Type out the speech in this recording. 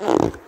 you